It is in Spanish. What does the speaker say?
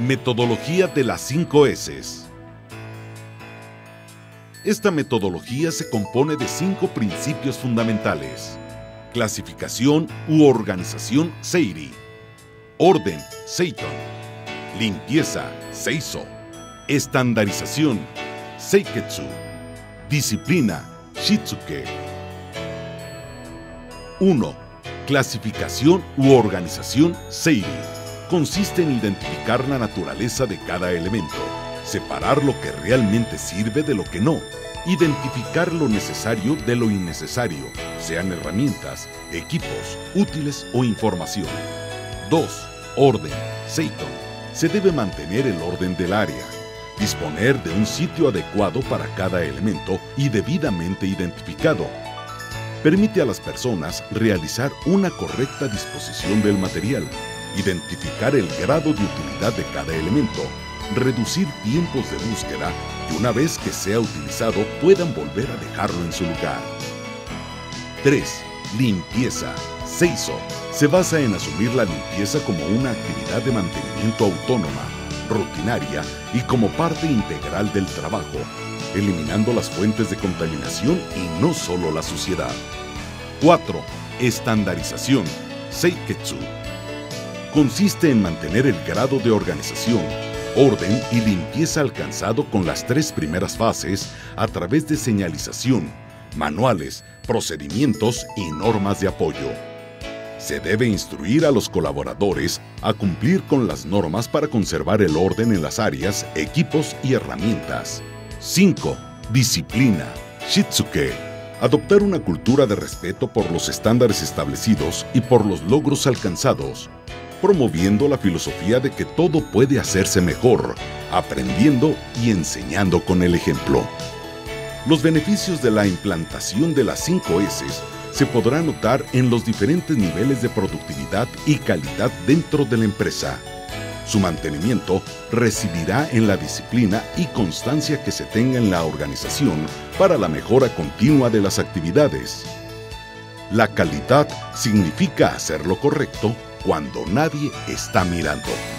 Metodología de las 5 S. Esta metodología se compone de cinco principios fundamentales. Clasificación u organización Seiri. Orden Seiton. Limpieza Seiso. Estandarización Seiketsu. Disciplina Shitsuke. 1. Clasificación u organización Seiri consiste en identificar la naturaleza de cada elemento, separar lo que realmente sirve de lo que no, identificar lo necesario de lo innecesario, sean herramientas, equipos, útiles o información. 2. Orden. Seiton. Se debe mantener el orden del área, disponer de un sitio adecuado para cada elemento y debidamente identificado. Permite a las personas realizar una correcta disposición del material, identificar el grado de utilidad de cada elemento, reducir tiempos de búsqueda y una vez que sea utilizado puedan volver a dejarlo en su lugar. 3. Limpieza. Seiso. Se basa en asumir la limpieza como una actividad de mantenimiento autónoma, rutinaria y como parte integral del trabajo, eliminando las fuentes de contaminación y no solo la suciedad. 4. Estandarización. Seiketsu consiste en mantener el grado de organización, orden y limpieza alcanzado con las tres primeras fases a través de señalización, manuales, procedimientos y normas de apoyo. Se debe instruir a los colaboradores a cumplir con las normas para conservar el orden en las áreas, equipos y herramientas. 5. Disciplina. Shitsuke. Adoptar una cultura de respeto por los estándares establecidos y por los logros alcanzados, promoviendo la filosofía de que todo puede hacerse mejor, aprendiendo y enseñando con el ejemplo. Los beneficios de la implantación de las 5 S se podrán notar en los diferentes niveles de productividad y calidad dentro de la empresa. Su mantenimiento residirá en la disciplina y constancia que se tenga en la organización para la mejora continua de las actividades. La calidad significa hacer lo correcto cuando nadie está mirando.